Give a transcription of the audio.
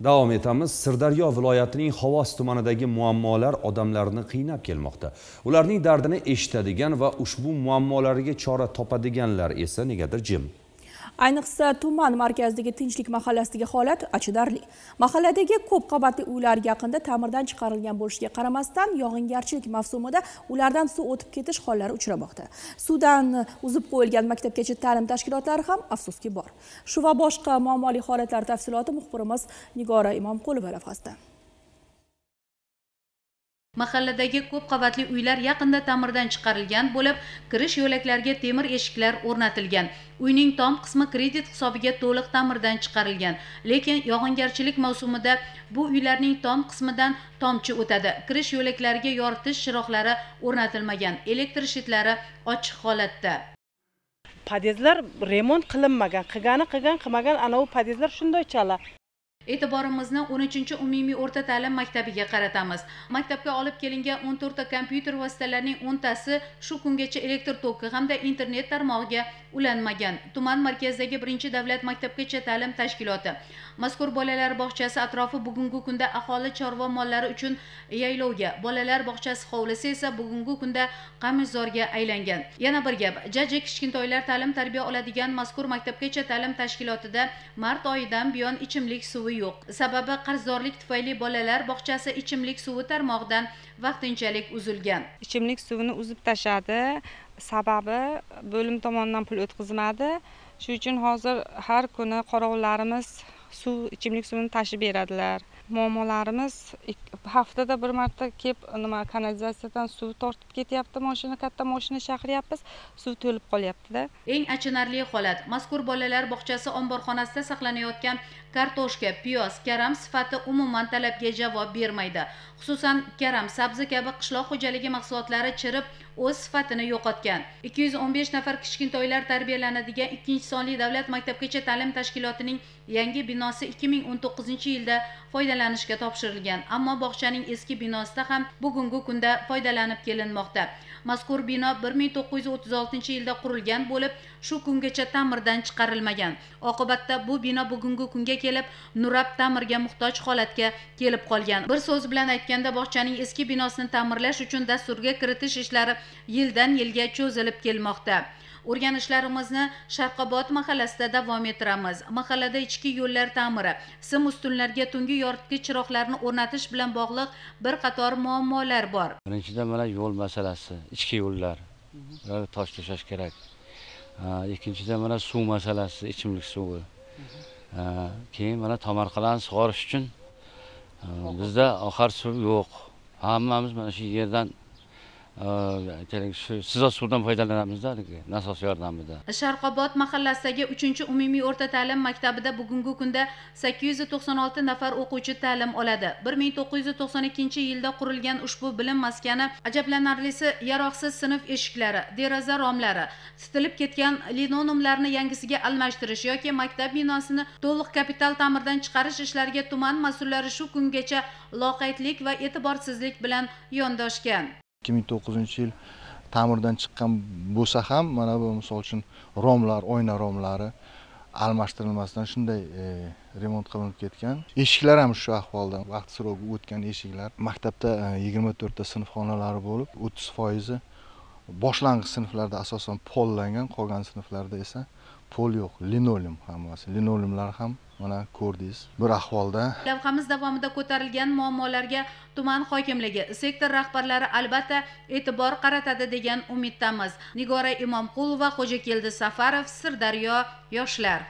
davom etamiz. Sirdaryo viloyatining xovos tumanidagi muammolar odamlarni qiynab kelmoqda. Ularning dardini eshitadigan va ushbu muammolariga chora topadiganlar esa negadir jim. Ayniqsa tuman markazidagi tinchlik mahallasidagi holat achinarli. Mahalladagi ko'p qavatli uylar yaqinda ta'mirdan chiqarilgan bo'lishiga qaramasdan yog'ingarchilik mavsumida ulardan suv o'tib ketish hollari uchramoqda. Suvdan uzib qo'yilgan maktabgacha ta'lim tashkilotlari ham afsuski bor. Shu va boshqa muammoli holatlar tafsiloti muxbirimiz nigora imomqulova lavhasida. Mahalladagi ko'p qavatli uylar yaqinda ta'mirdan chiqarilgan bo'lib kirish yo'laklariga temir eshiklar o'rnatilgan. Uyning tom qismi kredit hisobiga to'liq ta'mirdan chiqarilgan. Lekin yog'ingarchilik mavsumida bu uylarning tom qismidan tomchi o'tadi. Kirish yo'laklariga yoritish chiroqlari o'rnatilmagan. Elektr shitlari ochiq holatda. Podyezdlar remont qilinmagan. Qilgani qilgan qilmagan anavi podyezdlar shundoychala e'tiborimizni 13 umumiy o'rta ta'lim maktabiga qaratamiz. Maktabga olib kelingan 14 ta kompyuter vositalarining 10 tasi shu kungacha elektr toki hamda internet tarmog'iga ulanmagan. Tuman markazidagi birinchi davlat maktabgacha ta'lim tashkiloti. Mazkur bolalar bog'chasi atrofi bugungi kunda aholi chorva mollari uchun yaylovga. Bolalar bog'chasi hovlisi esa bugungi kunda qamishzorga aylangan. Yana bir gap jajji kichkintoylar ta'lim tarbiya oladigan mazkur maktabgacha ta'lim tashkilotida mart oyidan buyon ichimlik suvi yo'q. Sababi qarzdorlik tufayli bolalar bog'chasi ichimlik suvi tarmog'idan vaqtinchalik uzilgan. Ichimlik suvini uzib tashladi. Sababi bo'lim tomonidan pul o'tkazmadi shuning uchun hozir har kuni qorovullarimiz suv ichimlik suvini tashib beradilar. Muammolarimiz haftada bir marta kelib nima kanalizatsiyadan suv tortib ketyapti moshina katta moshina chaqiryapmiz suv to'lib qolyaptida. Eng achinarli holat mazkur bolalar bog'chasi omborxonasida saqlanayotgan kartoshka piyoz karam sifati umuman talabga javob bermaydi. Xususan karam sabzi kabi qishloq xo'jaligi mahsulotlari chirib o'z sifatini yo'qotgan. 215 nafar kichkintoylar tarbiyalanadigan ikkinchi sonli davlat maktabgacha ta'lim tashkilotining yangi binosi 2019 yilda foydalanishga topshirilgan ammo bog'chaning eski binosida ham bugungi kunda foydalanib kelinmoqda. Mazkur bino 1936 yilda qurilgan bo'lib shu kungacha ta'mirdan chiqarilmagan. Oqibatda bu bino bugungi kunga kelib nurab ta'mirga muhtoj holatga kelib qolgan. Bir so'z bilan aytganda bog'chaning eski binosini ta'mirlash uchun dasturga kiritish ishlari yildan yilga cho'zilib kelmoqda. O'rganishlarimizni sharqobod mahallasida davom ettiramiz. Mahallada ichki yo'llar ta'miri sim ustunlarga tungi yoritgich chiroqlarni o'rnatish bilan bog'liq bir qator muammolar bor. Birinchidan mana yo'l masalasi ichki yo'llar tosh to'shash kerak. Ikkinchidan mana suv masalasi ichimlik suvi. Keyin mana tomorqalarni sug'orish uchun bizda oxir suv yo'q. Hammamiz mana shu yerdan shu sizot suvdan foydalanamizda haligi nasos yordamida sharqobod mahallasidagi uchinchi umumiy o'rta ta'lim maktabida bugungi kunda sakkiz yuz to'qson olti nafar o'quvchi ta'lim oladi. bir ming to'qqiz yuz to'qson ikkinchi yilda qurilgan ushbu bilim maskani ajablanarlisi yaroqsiz sinf eshiklari deraza romlari titilib ketgan linonumlarni yangisiga almashtirish yoki maktab binosini to'liq kapital ta'mirdan chiqarish ishlariga tuman mas'ullari shu kungacha loqaydlik va e'tiborsizlik bilan yondoshgan. Ikki ming to'qqizinchi yil ta'mirdan chiqqan bo'lsa ham mana bu misol uchun romlar oyna romlari almashtirilmasdan shunday e, remont qilinib ketgan. Eshiklar ham shu ahvolda vaqt сроgi o'tgan eshiklar. Maktabda e, yigirma to'rtta sinf xonalari bo'lib o'ttiz foizi boshlang'ich sinflarda asosan pollangan qolgan sinflarda esa pol yo'q linoleum hammasi linoleumlar ham mana ko'rdingiz bir ahvolda lavhamiz davomida ko'tarilgan muammolarga tuman hokimligi sektor rahbarlari albatta e'tibor qaratadi degan umiddamiz. Nigora imomqulova xo'jakeldi safarov sirdaryo yoshlar.